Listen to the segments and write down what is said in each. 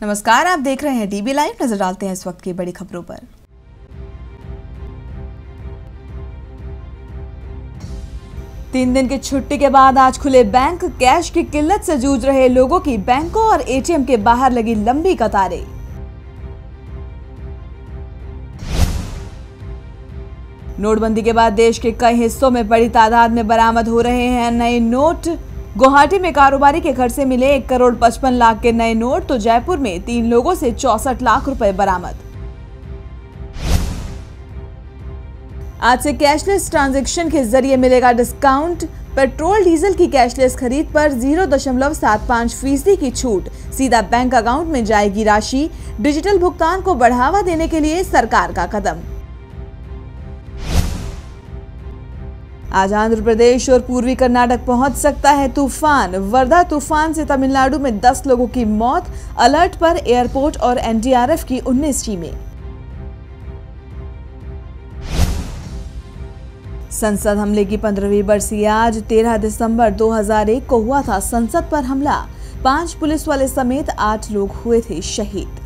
नमस्कार, आप देख रहे हैं डीबी लाइव नज़र डालते हैं इस वक्त की बड़ी खबरों पर। तीन दिन की छुट्टी के बाद आज खुले बैंक कैश की किल्लत से जूझ रहे लोगों की बैंकों और एटीएम के बाहर लगी लंबी कतारें। नोटबंदी के बाद देश के कई हिस्सों में बड़ी तादाद में बरामद हो रहे हैं नए नोट। गुवाहाटी में कारोबारी के घर से मिले एक करोड़ पचपन लाख के नए नोट तो जयपुर में तीन लोगों से चौसठ लाख रुपए बरामद। आज से कैशलेस ट्रांजैक्शन के ज़रिए मिलेगा डिस्काउंट। पेट्रोल, डीजल की कैशलेस खरीद पर 0.75 फ़ीसदी की छूट। सीधा बैंक अकाउंट में जाएगी राशि। डिजिटल भुगतान को बढ़ावा देने के लिए सरकार का कदम। आज आंध्र प्रदेश और पूर्वी कर्नाटक पहुँच सकता है तूफ़ान। वर्धा तूफ़ान से तमिलनाडु में 10 लोगों की मौत, अलर्ट पर एयरपोर्ट और एनडीआरएफ की 19 टीमें। संसद हमले की पंद्रहवीं बरसी आज 13 दिसंबर 2001 को हुआ था संसद पर हमला। पाँच पुलिस वाले समेत आठ लोग हुए थे शहीद।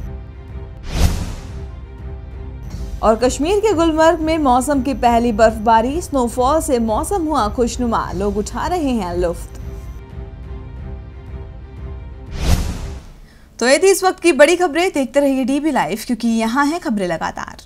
और कश्मीर के गुलमर्ग में मौसम की पहली बर्फबारी स्नोफॉल से मौसम हुआ खुशनुमा। लोग उठा रहे हैं लुफ्त। तो ये थी इस वक्त की बड़ी खबरें। देखते रहिए डीबी लाइव क्योंकि यहाँ है खबरें लगातार।